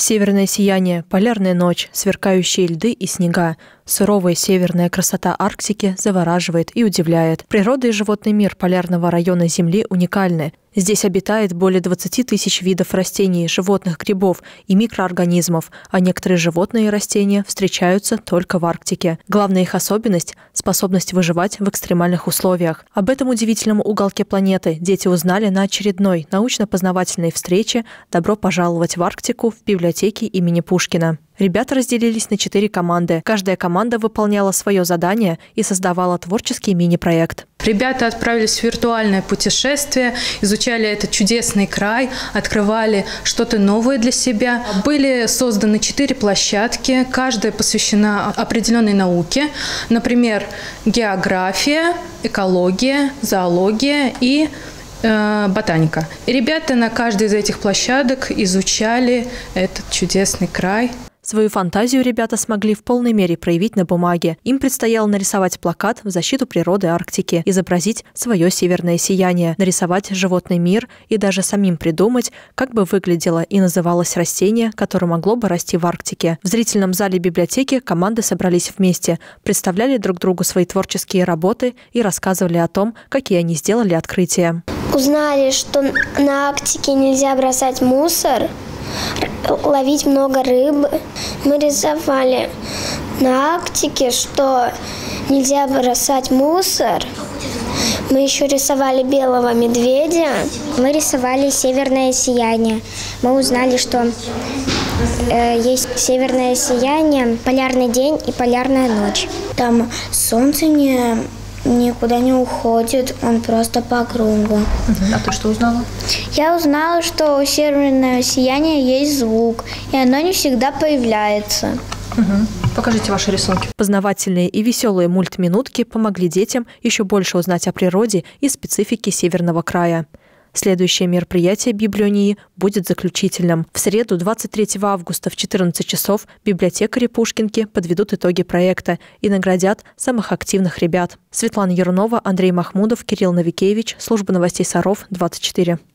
Северное сияние, полярная ночь, сверкающие льды и снега. Суровая северная красота Арктики завораживает и удивляет. Природа и животный мир полярного района Земли уникальны. Здесь обитает более 20 тысяч видов растений, животных, грибов и микроорганизмов, а некоторые животные и растения встречаются только в Арктике. Главная их особенность – способность выживать в экстремальных условиях. Об этом удивительном уголке планеты дети узнали на очередной научно-познавательной встрече «Добро пожаловать в Арктику» в библиотеке имени Пушкина. Ребята разделились на четыре команды. Каждая команда выполняла свое задание и создавала творческий мини-проект. Ребята отправились в виртуальное путешествие, изучали этот чудесный край, открывали что-то новое для себя. Были созданы четыре площадки, каждая посвящена определенной науке, например, география, экология, зоология и э, ботаника. И ребята на каждой из этих площадок изучали этот чудесный край. Свою фантазию ребята смогли в полной мере проявить на бумаге. Им предстояло нарисовать плакат в защиту природы Арктики, изобразить свое северное сияние, нарисовать животный мир и даже самим придумать, как бы выглядело и называлось растение, которое могло бы расти в Арктике. В зрительном зале библиотеки команды собрались вместе, представляли друг другу свои творческие работы и рассказывали о том, какие они сделали открытия. Узнали, что на Арктике нельзя бросать мусор, ловить много рыбы. Мы рисовали на Арктике, что нельзя бросать мусор. Мы еще рисовали белого медведя. Мы рисовали северное сияние. Мы узнали, что э, есть северное сияние, полярный день и полярная ночь. Там солнце не никуда не уходит, он просто по кругу. А ты что узнала? Я узнала, что у северного сияния есть звук, и оно не всегда появляется. Угу. Покажите ваши рисунки. Познавательные и веселые мультминутки помогли детям еще больше узнать о природе и специфике Северного края. Следующее мероприятие библионии будет заключительным. В среду 23 августа в 14 часов библиотекари Пушкинки подведут итоги проекта и наградят самых активных ребят. Светлана Ярунова, Андрей Махмудов, Кирилл Новикевич, служба новостей Саров, 24.